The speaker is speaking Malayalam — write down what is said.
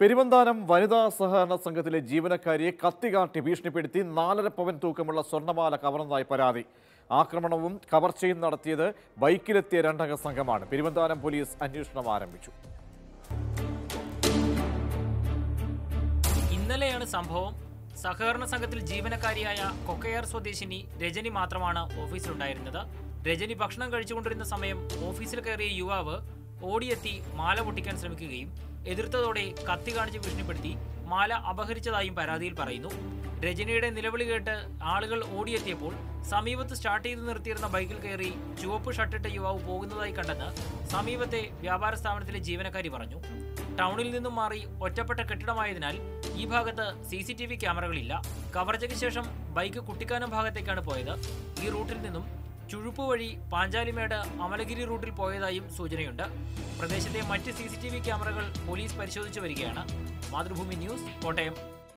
പെരുവന്താനം വനിതാ സഹകരണ സംഘത്തിലെ ജീവനക്കാരിയെ കത്തികാട്ടി ഭീഷണിപ്പെടുത്തി നാലര പവൻ തൂക്കമുള്ള സ്വർണമാല കവർന്നതായി പരാതി. ആക്രമണവും കവർച്ചയും നടത്തിയത് ബൈക്കിലെത്തിയ രണ്ടംഗ സംഘമാണ്. പെരുവന്താനം പോലീസ് അന്വേഷണം ആരംഭിച്ചു. ഇന്നലെയാണ് സംഭവം. സഹകരണ സംഘത്തിൽ ജീവനക്കാരിയായ കൊക്കയാർ സ്വദേശിനി രജനി മാത്രമാണ് ഓഫീസിലുണ്ടായിരുന്നത്. രജനി ഭക്ഷണം കഴിച്ചുകൊണ്ടിരുന്ന സമയം ഓഫീസിൽ കയറിയ യുവാവ് ഓടിയെത്തി മാല പൊട്ടിക്കാൻ ശ്രമിക്കുകയും എതിർത്തതോടെ കത്തി കാണിച്ച് ഭീഷണിപ്പെടുത്തി മാല അപഹരിച്ചതായും പരാതിയിൽ പറയുന്നു. രജനിയുടെ നിലവിളി കേട്ട് ആളുകൾ ഓടിയെത്തിയപ്പോൾ സമീപത്ത് സ്റ്റാർട്ട് ചെയ്ത് നിർത്തിയിരുന്ന ബൈക്കിൽ കയറി ചുവപ്പ് ഷർട്ടിട്ട യുവാവ് പോകുന്നതായി കണ്ടെന്ന് സമീപത്തെ വ്യാപാര സ്ഥാപനത്തിലെ ജീവനക്കാരി പറഞ്ഞു. ടൗണിൽ നിന്നും മാറി ഒറ്റപ്പെട്ട കെട്ടിടമായതിനാൽ ഈ ഭാഗത്ത് സി സി ടി വി ക്യാമറകളില്ല. കവർച്ചയ്ക്ക് ശേഷം ബൈക്ക് കുട്ടിക്കാനം ഭാഗത്തേക്കാണ് പോയത്. ഈ റൂട്ടിൽ നിന്നും ചുഴുപ്പ് വഴി പാഞ്ചാലിമേട് അമലഗിരി റൂട്ടിൽ പോയതായും സൂചനയുണ്ട്. പ്രദേശത്തെ മറ്റ് സി ക്യാമറകൾ പോലീസ് പരിശോധിച്ചു വരികയാണ്. മാതൃഭൂമി ന്യൂസ് കോട്ടയം.